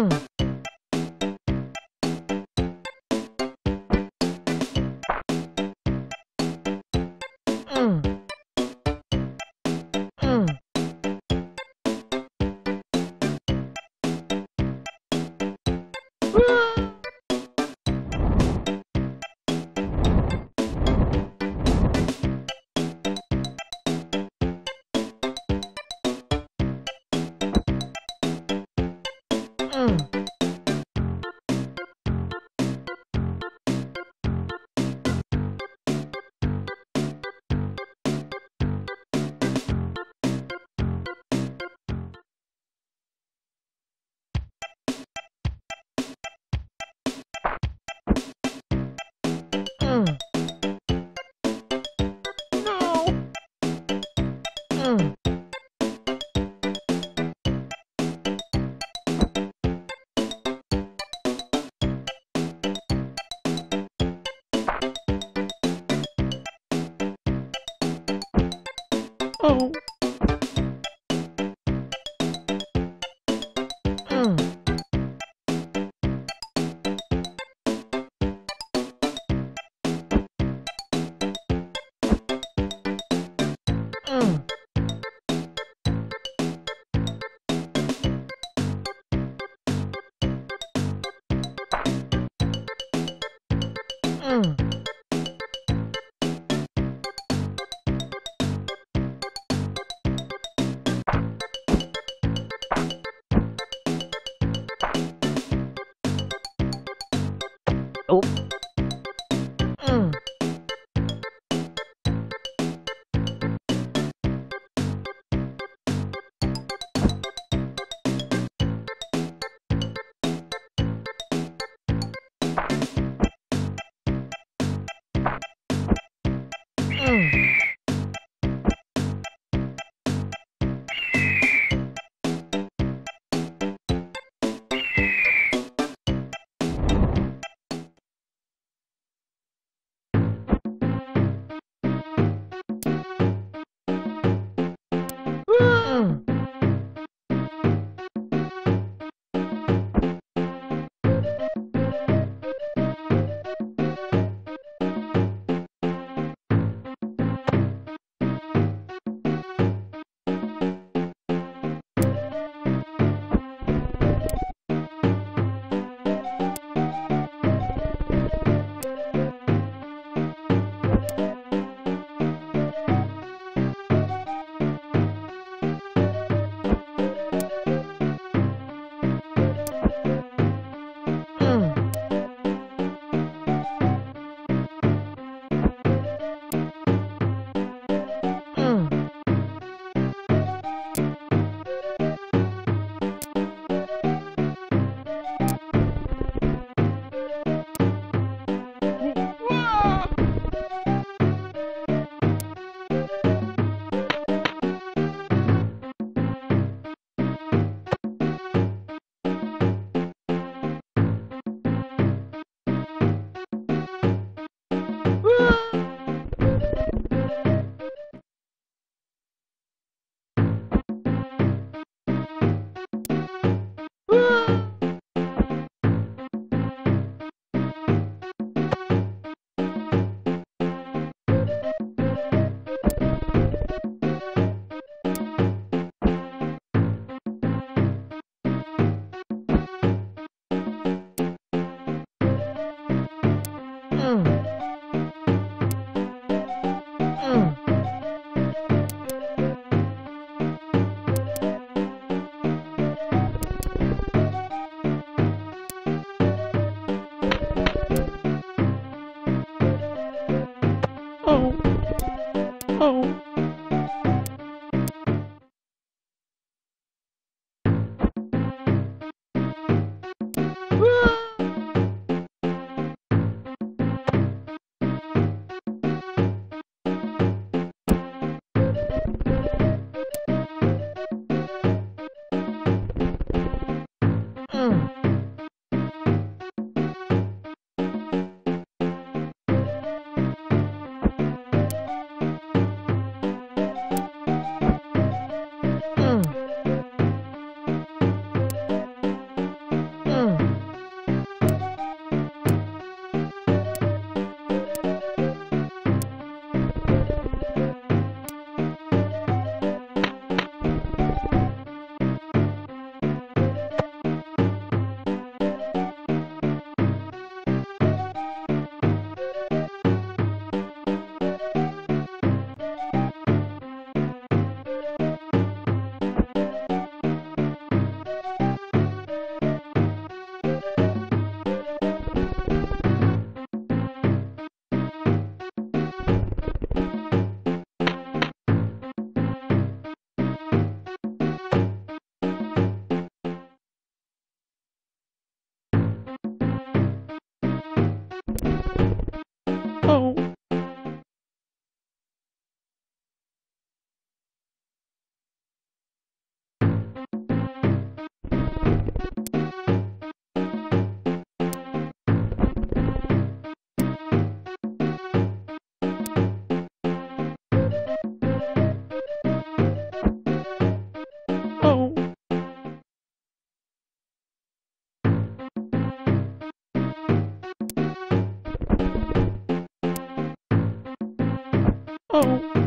Woo! go. Oh. Hmm. Hmm. う。